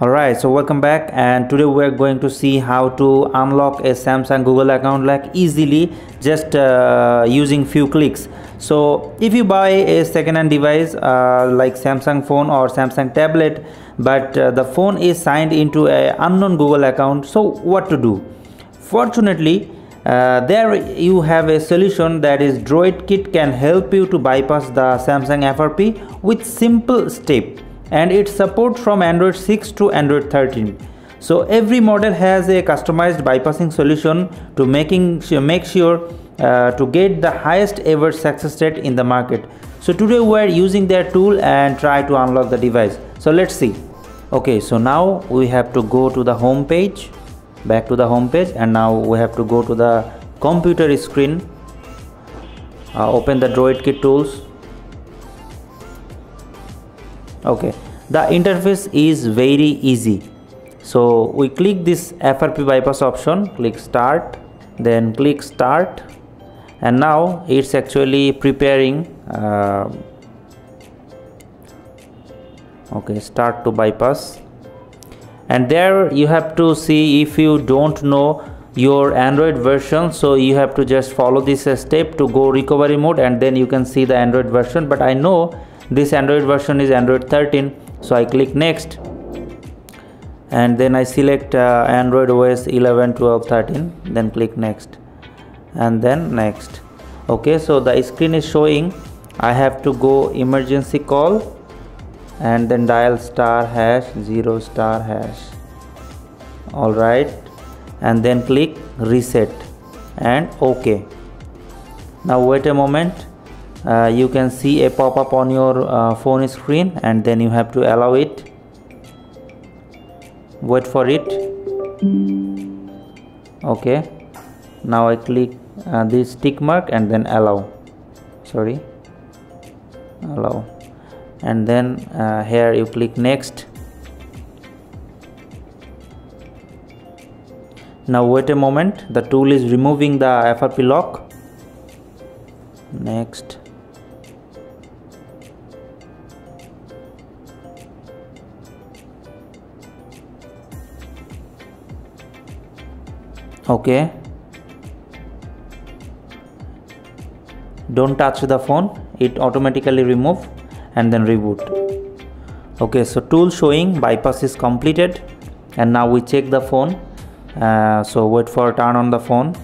Alright, so welcome back and today we're going to see how to unlock a Samsung Google account like easily just uh, using few clicks. So if you buy a second-hand device uh, like Samsung phone or Samsung tablet but uh, the phone is signed into a unknown Google account so what to do? Fortunately uh, there you have a solution that is Droid Kit can help you to bypass the Samsung FRP with simple step and it supports from Android 6 to Android 13. So every model has a customized bypassing solution to making make sure uh, to get the highest ever success rate in the market. So today we are using their tool and try to unlock the device. So let's see. Okay, so now we have to go to the home page, back to the home page and now we have to go to the computer screen, uh, open the Droid Kit tools okay the interface is very easy. So we click this FRP bypass option click start then click start. And now it's actually preparing uh, okay start to bypass. And there you have to see if you don't know your android version so you have to just follow this step to go recovery mode and then you can see the android version. But i know this android version is android 13 so i click next. And then i select uh, android os 11 12 13 then click next. And then next. Okay so the screen is showing. I have to go emergency call and then dial star hash 0 star hash. All right. And then click reset and ok now wait a moment uh, you can see a pop-up on your uh, phone screen and then you have to allow it. Wait for it. Okay. Now I click uh, this tick mark and then allow. Sorry. Allow. And then uh, here you click next. Now wait a moment. The tool is removing the FRP lock. Next okay. Don't touch the phone. It automatically remove and then reboot. Okay so tool showing bypass is completed. And now we check the phone. Uh, so wait for turn on the phone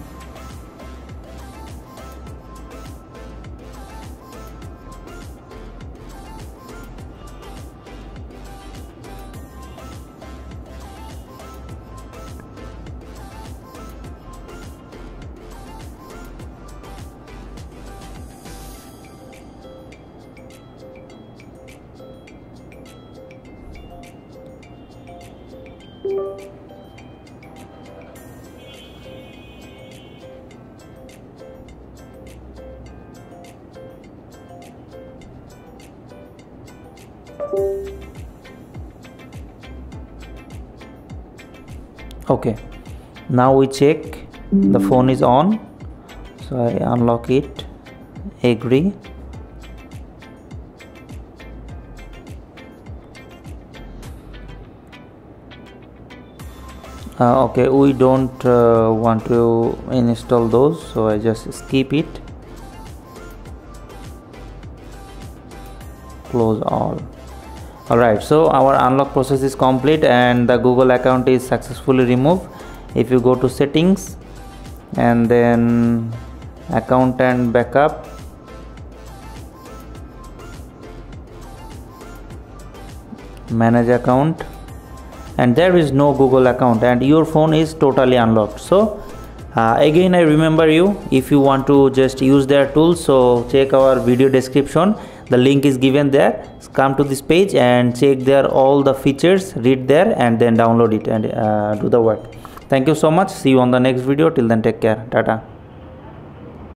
okay. Now we check. The phone is on. So I unlock it. Agree. Uh, okay. We don't uh, want to install those. So I just skip it. Close all alright so our unlock process is complete and the Google account is successfully removed. If you go to settings and then account and backup manage account and there is no google account and your phone is totally unlocked. So uh, again i remember you if you want to just use their tools so check our video description. The link is given there come to this page and check there all the features read there and then download it and uh, do the work. Thank you so much. See you on the next video. Till then take care. Tata